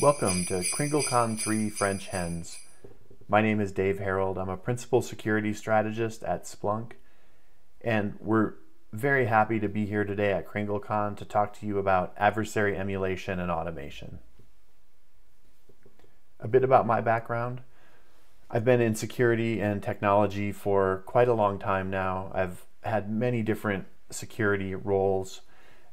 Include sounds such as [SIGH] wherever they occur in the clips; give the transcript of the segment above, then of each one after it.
Welcome to KringleCon 3 French Hens. My name is Dave Herrald. I'm a principal security strategist at Splunk, and we're very happy to be here today at KringleCon to talk to you about adversary emulation and automation. A bit about my background. I've been in security and technology for quite a long time now. I've had many different security roles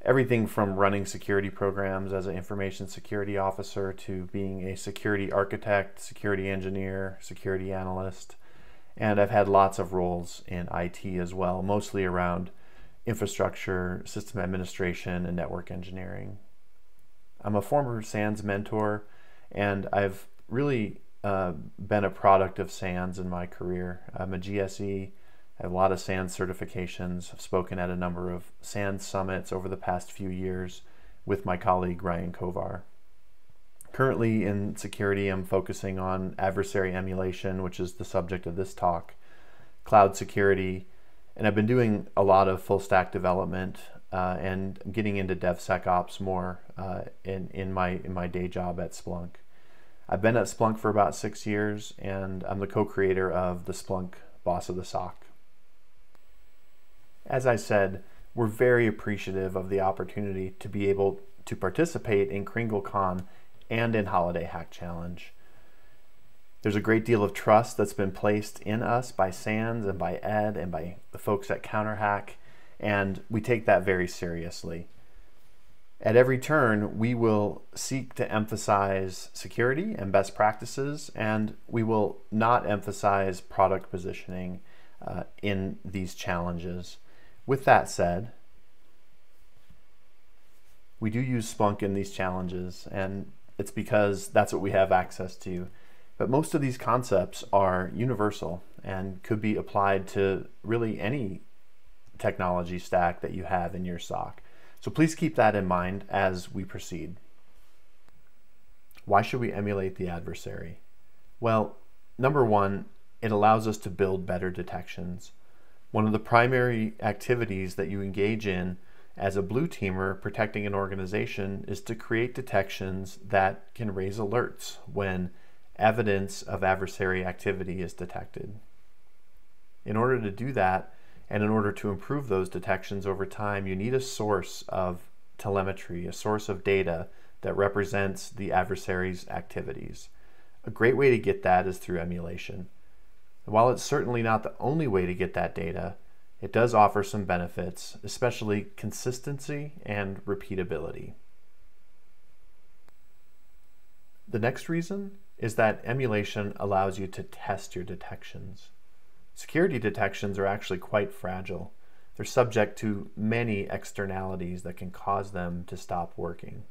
everything from running security programs as an information security officer to being a security architect, security engineer, security analyst. And I've had lots of roles in IT as well, mostly around infrastructure, system administration, and network engineering. I'm a former SANS mentor, and I've really uh, been a product of SANS in my career. I'm a GSE a lot of SANS certifications. I've spoken at a number of SANS summits over the past few years with my colleague Ryan Kovar. Currently in security, I'm focusing on adversary emulation, which is the subject of this talk, cloud security, and I've been doing a lot of full stack development uh, and getting into DevSecOps more uh, in, in, my, in my day job at Splunk. I've been at Splunk for about six years, and I'm the co creator of the Splunk Boss of the SOC. As I said, we're very appreciative of the opportunity to be able to participate in KringleCon and in Holiday Hack Challenge. There's a great deal of trust that's been placed in us by SANS and by Ed and by the folks at CounterHack, and we take that very seriously. At every turn, we will seek to emphasize security and best practices, and we will not emphasize product positioning uh, in these challenges. With that said, we do use Splunk in these challenges, and it's because that's what we have access to. But most of these concepts are universal and could be applied to really any technology stack that you have in your SOC. So please keep that in mind as we proceed. Why should we emulate the adversary? Well, number one, it allows us to build better detections. One of the primary activities that you engage in as a blue teamer protecting an organization is to create detections that can raise alerts when evidence of adversary activity is detected. In order to do that, and in order to improve those detections over time, you need a source of telemetry, a source of data that represents the adversary's activities. A great way to get that is through emulation. While it's certainly not the only way to get that data, it does offer some benefits, especially consistency and repeatability. The next reason is that emulation allows you to test your detections. Security detections are actually quite fragile. They're subject to many externalities that can cause them to stop working.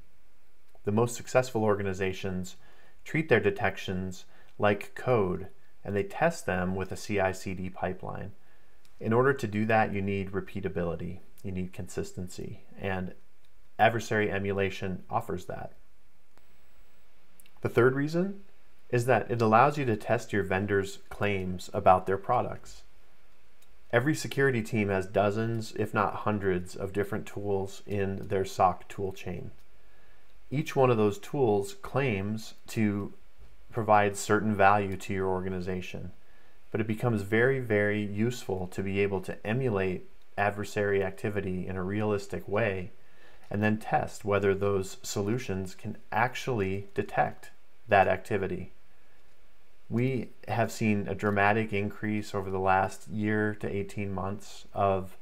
The most successful organizations treat their detections like code and they test them with a CI CD pipeline. In order to do that, you need repeatability, you need consistency, and adversary emulation offers that. The third reason is that it allows you to test your vendor's claims about their products. Every security team has dozens, if not hundreds, of different tools in their SOC tool chain. Each one of those tools claims to provide certain value to your organization. But it becomes very, very useful to be able to emulate adversary activity in a realistic way and then test whether those solutions can actually detect that activity. We have seen a dramatic increase over the last year to 18 months of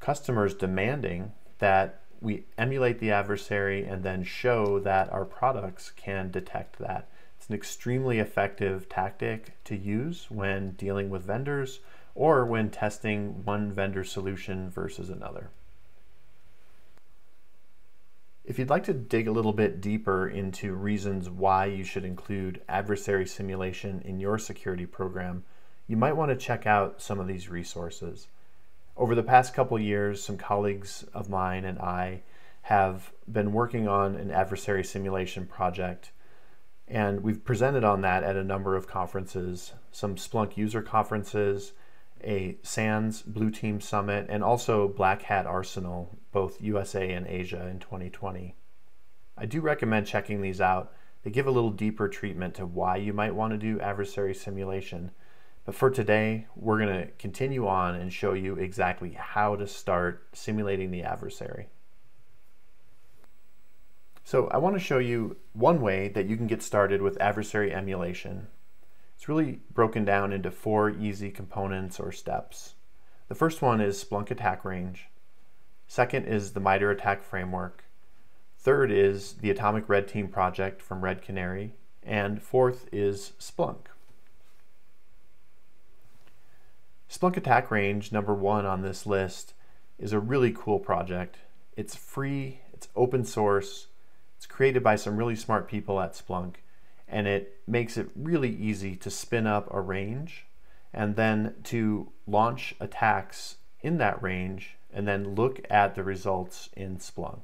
customers demanding that we emulate the adversary and then show that our products can detect that. It's an extremely effective tactic to use when dealing with vendors or when testing one vendor solution versus another. If you'd like to dig a little bit deeper into reasons why you should include adversary simulation in your security program, you might want to check out some of these resources. Over the past couple years, some colleagues of mine and I have been working on an adversary simulation project and we've presented on that at a number of conferences, some Splunk user conferences, a SANS Blue Team Summit, and also Black Hat Arsenal, both USA and Asia in 2020. I do recommend checking these out. They give a little deeper treatment to why you might want to do adversary simulation. But for today, we're going to continue on and show you exactly how to start simulating the adversary. So I want to show you one way that you can get started with adversary emulation. It's really broken down into four easy components or steps. The first one is Splunk Attack Range. Second is the MITRE ATT&CK Framework. Third is the Atomic Red Team project from Red Canary. And fourth is Splunk. Splunk Attack Range, number one on this list, is a really cool project. It's free, it's open source, it's created by some really smart people at Splunk, and it makes it really easy to spin up a range and then to launch attacks in that range and then look at the results in Splunk.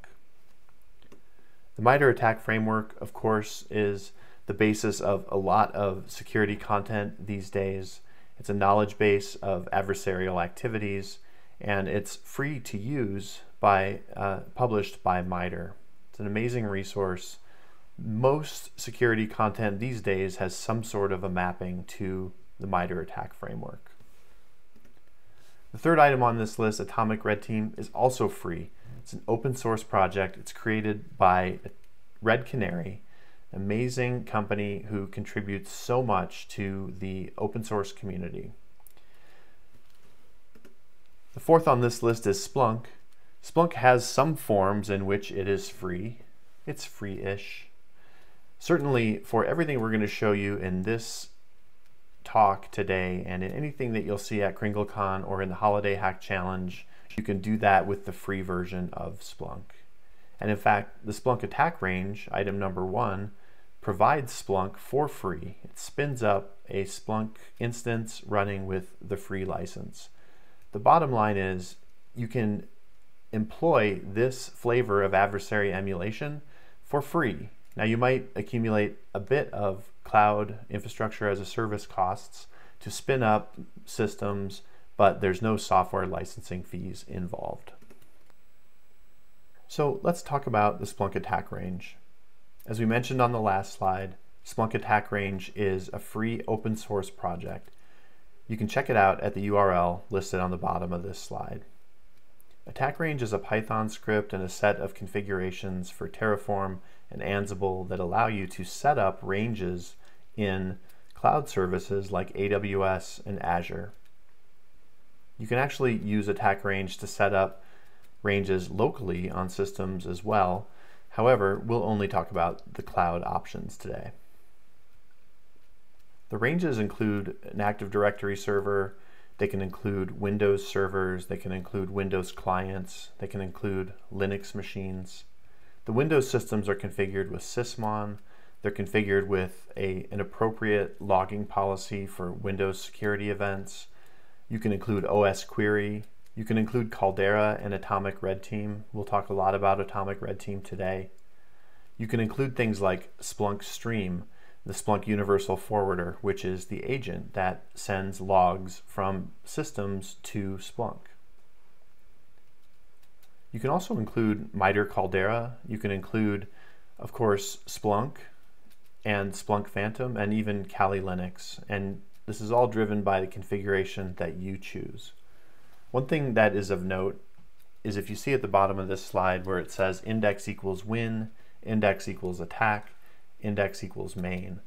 The MITRE ATT&CK framework, of course, is the basis of a lot of security content these days. It's a knowledge base of adversarial activities, and it's free to use by uh, published by MITRE. It's an amazing resource. Most security content these days has some sort of a mapping to the MITRE ATT&CK framework. The third item on this list, Atomic Red Team, is also free. It's an open source project. It's created by Red Canary, amazing company who contributes so much to the open source community. The fourth on this list is Splunk. Splunk has some forms in which it is free. It's free-ish. Certainly for everything we're going to show you in this talk today and in anything that you'll see at KringleCon or in the Holiday Hack Challenge, you can do that with the free version of Splunk. And in fact, the Splunk attack range, item number one, provides Splunk for free. It spins up a Splunk instance running with the free license. The bottom line is you can employ this flavor of adversary emulation for free. Now you might accumulate a bit of cloud infrastructure as a service costs to spin up systems but there's no software licensing fees involved. So let's talk about the Splunk attack range. As we mentioned on the last slide, Splunk attack range is a free open source project. You can check it out at the URL listed on the bottom of this slide. Attack range is a Python script and a set of configurations for Terraform and Ansible that allow you to set up ranges in cloud services like AWS and Azure. You can actually use attack range to set up ranges locally on systems as well. However, we'll only talk about the cloud options today. The ranges include an Active Directory server, they can include Windows servers, they can include Windows clients, they can include Linux machines. The Windows systems are configured with Sysmon, they're configured with a, an appropriate logging policy for Windows security events, you can include OS Query. You can include Caldera and Atomic Red Team. We'll talk a lot about Atomic Red Team today. You can include things like Splunk Stream, the Splunk Universal Forwarder, which is the agent that sends logs from systems to Splunk. You can also include MITRE Caldera. You can include, of course, Splunk and Splunk Phantom and even Kali Linux. And this is all driven by the configuration that you choose. One thing that is of note is if you see at the bottom of this slide where it says index equals win, index equals attack, index equals main.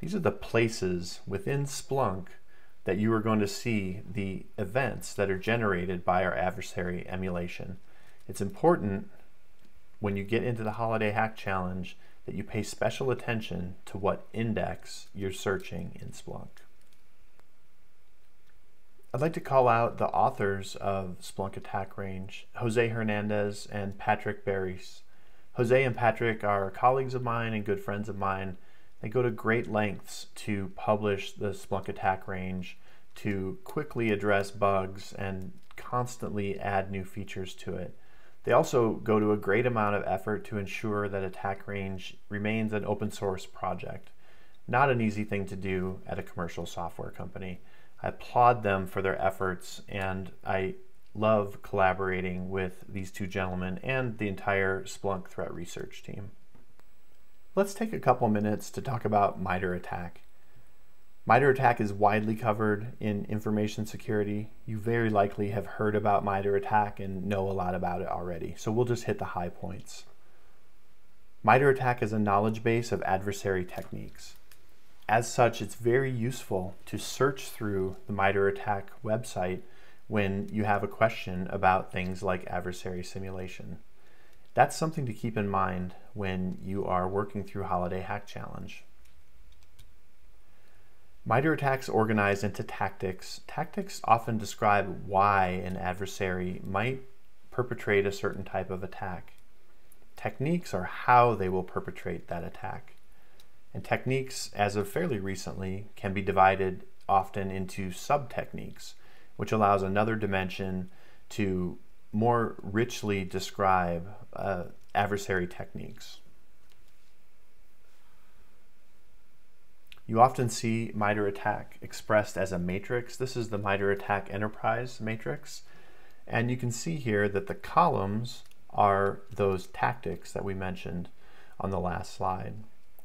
These are the places within Splunk that you are going to see the events that are generated by our adversary emulation. It's important when you get into the Holiday Hack Challenge that you pay special attention to what index you're searching in Splunk. I'd like to call out the authors of Splunk Attack Range, Jose Hernandez and Patrick Bareiss. Jose and Patrick are colleagues of mine and good friends of mine. They go to great lengths to publish the Splunk Attack Range to quickly address bugs and constantly add new features to it. They also go to a great amount of effort to ensure that Attack Range remains an open source project. Not an easy thing to do at a commercial software company. I applaud them for their efforts and I love collaborating with these two gentlemen and the entire Splunk threat research team. let's take a couple minutes to talk about MITRE ATT&CK. MITRE ATT&CK is widely covered in information security. You very likely have heard about MITRE ATT&CK and know a lot about it already, so we'll just hit the high points. MITRE ATT&CK is a knowledge base of adversary techniques. As such, it's very useful to search through the MITRE ATT&CK website when you have a question about things like adversary simulation. That's something to keep in mind when you are working through Holiday Hack Challenge. MITRE attacks organized into tactics. Tactics often describe why an adversary might perpetrate a certain type of attack. Techniques are how they will perpetrate that attack. And techniques, as of fairly recently, can be divided often into sub-techniques, which allows another dimension to more richly describe uh, adversary techniques. You often see MITRE ATT&CK expressed as a matrix. This is the MITRE ATT&CK Enterprise matrix. And you can see here that the columns are those tactics that we mentioned on the last slide.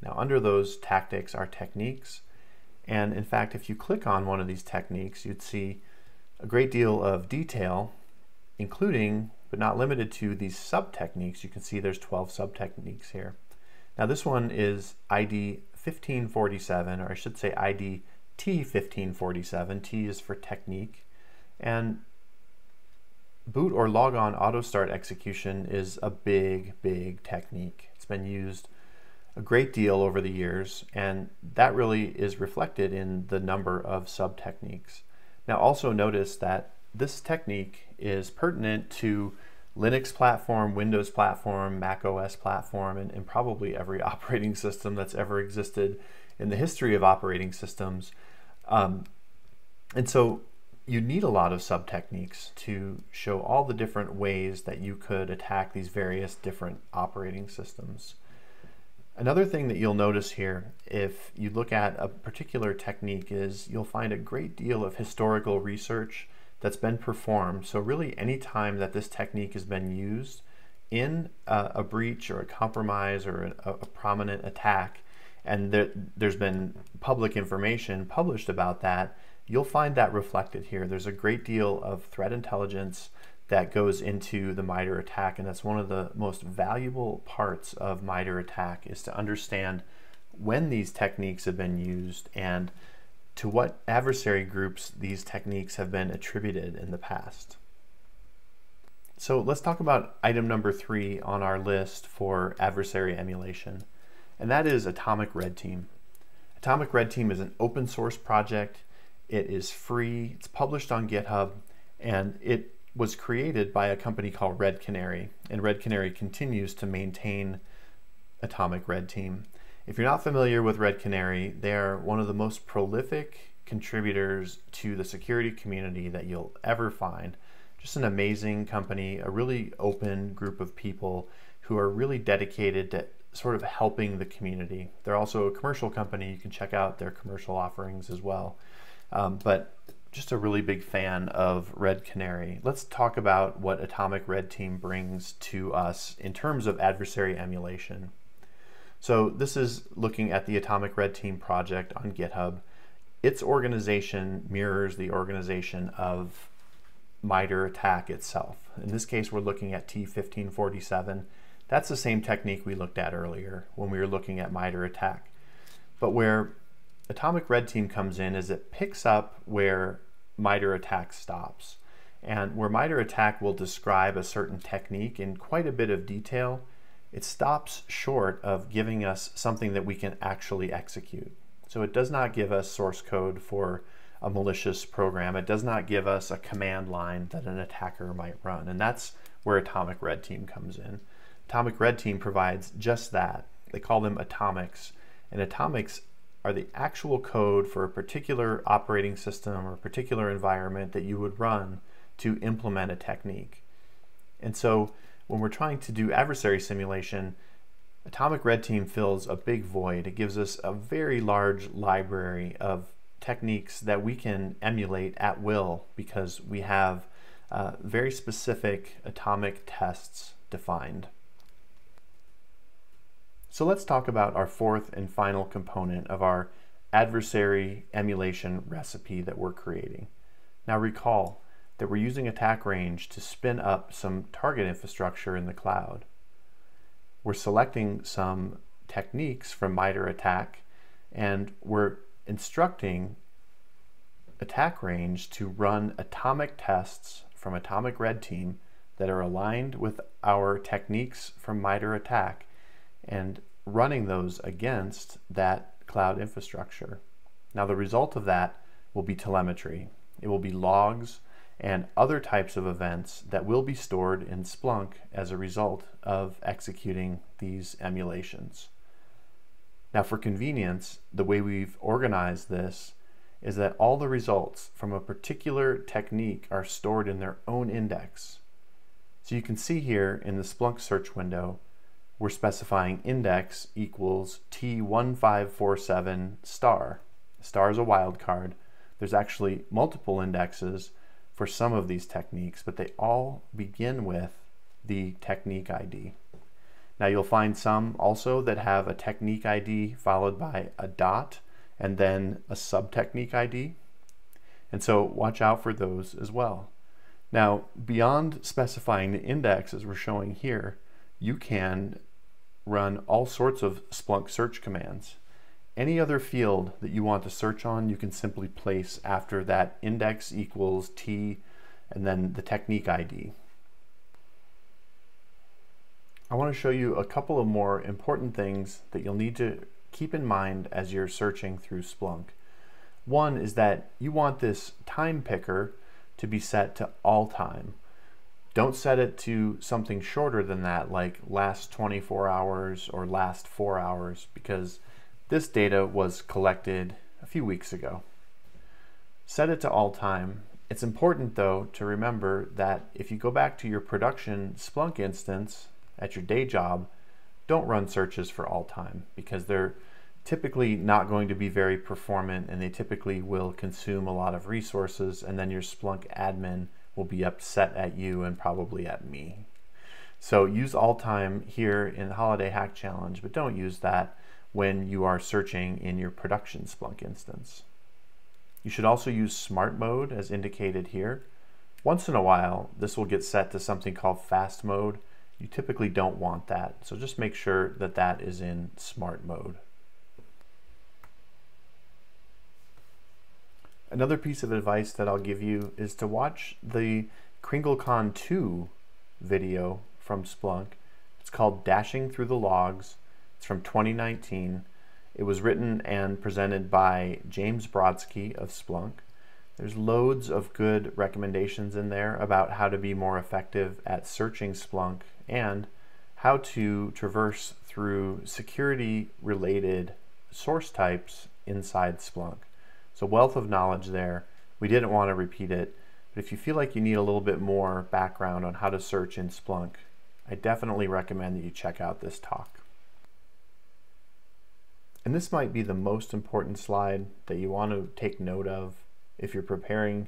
Now under those tactics are techniques. And in fact, if you click on one of these techniques, you'd see a great deal of detail, including, but not limited to, these sub-techniques. You can see there's 12 sub-techniques here. Now this one is ID 1547, or I should say ID T1547. T is for technique. And boot or log on auto start execution is a big, big technique. It's been used a great deal over the years, and that really is reflected in the number of sub techniques. Now, also notice that this technique is pertinent to Linux platform, Windows platform, Mac OS platform, and, and, probably every [LAUGHS] operating system that's ever existed in the history of operating systems. Um, and so you need a lot of sub techniques to show all the different ways that you could attack these various different operating systems. Another thing that you'll notice here, if you look at a particular technique, is you'll find a great deal of historical research that's been performed. So really any time that this technique has been used in a, a breach or a compromise or a, a prominent attack, and there, there's been public information published about that, you'll find that reflected here. There's a great deal of threat intelligence that goes into the MITRE ATT&CK, that's one of the most valuable parts of MITRE ATT&CK is to understand when these techniques have been used and to what adversary groups these techniques have been attributed in the past. So let's talk about item number three on our list for adversary emulation, and that is Atomic Red Team. Atomic Red Team is an open source project. It is free, it's published on GitHub, and it was created by a company called Red Canary, and Red Canary continues to maintain Atomic Red Team. If you're not familiar with Red Canary, they are one of the most prolific contributors to the security community that you'll ever find. Just an amazing company, a really open group of people who are really dedicated to sort of helping the community. They're also a commercial company. You can check out their commercial offerings as well. Um, but just a really big fan of Red Canary. Let's talk about what Atomic Red Team brings to us in terms of adversary emulation. So this is looking at the Atomic Red Team project on GitHub. Its organization mirrors the organization of MITRE ATT&CK itself. In this case, we're looking at T1547. That's the same technique we looked at earlier when we were looking at MITRE ATT&CK. But where Atomic Red Team comes in is it picks up where MITRE ATT&CK stops. And where MITRE ATT&CK will describe a certain technique in quite a bit of detail, it stops short of giving us something that we can actually execute. So it does not give us source code for a malicious program. It does not give us a command line that an attacker might run. And that's where Atomic Red Team comes in. Atomic Red Team provides just that. They call them atomics. And atomics are the actual code for a particular operating system or a particular environment that you would run to implement a technique. And so when we're trying to do adversary simulation, Atomic Red Team fills a big void. It gives us a very large library of techniques that we can emulate at will because we have uh, very specific atomic tests defined. So let's talk about our fourth and final component of our adversary emulation recipe that we're creating. Now recall that we're using attack range to spin up some target infrastructure in the cloud. We're selecting some techniques from MITRE ATT&CK and we're instructing attack range to run atomic tests from Atomic Red Team that are aligned with our techniques from MITRE ATT&CK and running those against that cloud infrastructure. Now the result of that will be telemetry. It will be logs and other types of events that will be stored in Splunk as a result of executing these emulations. Now for convenience, the way we've organized this is that all the results from a particular technique are stored in their own index. So you can see here in the Splunk search window, we're specifying index equals T1547 star. Star is a wildcard. There's actually multiple indexes for some of these techniques, but they all begin with the technique ID. Now you'll find some also that have a technique ID followed by a dot and then a sub-technique ID. And so watch out for those as well. Now, beyond specifying the index as we're showing here, you can run all sorts of Splunk search commands. Any other field that you want to search on, you can simply place after that index equals T and then the technique ID. I want to show you a couple of more important things that you'll need to keep in mind as you're searching through Splunk. One is that you want this time picker to be set to all time. Don't set it to something shorter than that, like last 24 hours or last four hours, because this data was collected a few weeks ago. Set it to all time. It's important though to remember that if you go back to your production Splunk instance at your day job, don't run searches for all time because they're typically not going to be very performant and they typically will consume a lot of resources and then your Splunk admin will be upset at you and probably at me. So use all time here in the Holiday Hack Challenge, but don't use that when you are searching in your production Splunk instance. You should also use smart mode as indicated here. Once in a while, this will get set to something called fast mode. You typically don't want that, so just make sure that that is in smart mode. Another piece of advice that I'll give you is to watch the KringleCon 2 video from Splunk. It's called Dashing Through the Logs. It's from 2019. It was written and presented by James Brodsky of Splunk. There's loads of good recommendations in there about how to be more effective at searching Splunk and how to traverse through security related source types inside Splunk. So wealth of knowledge there. We didn't want to repeat it, but if you feel like you need a little bit more background on how to search in Splunk, I definitely recommend that you check out this talk. And this might be the most important slide that you want to take note of if you're preparing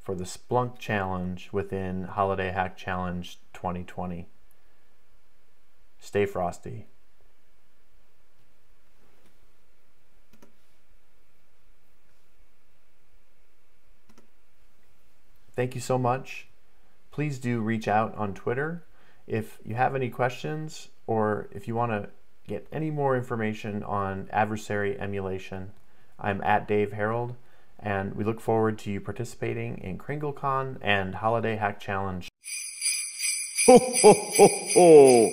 for the Splunk challenge within Holiday Hack Challenge 2020. Stay frosty. Thank you so much. Please do reach out on Twitter if you have any questions or if you want to get any more information on adversary emulation. I'm at Dave Herrald, and we look forward to you participating in KringleCon and Holiday Hack Challenge. Ho, ho, ho, ho.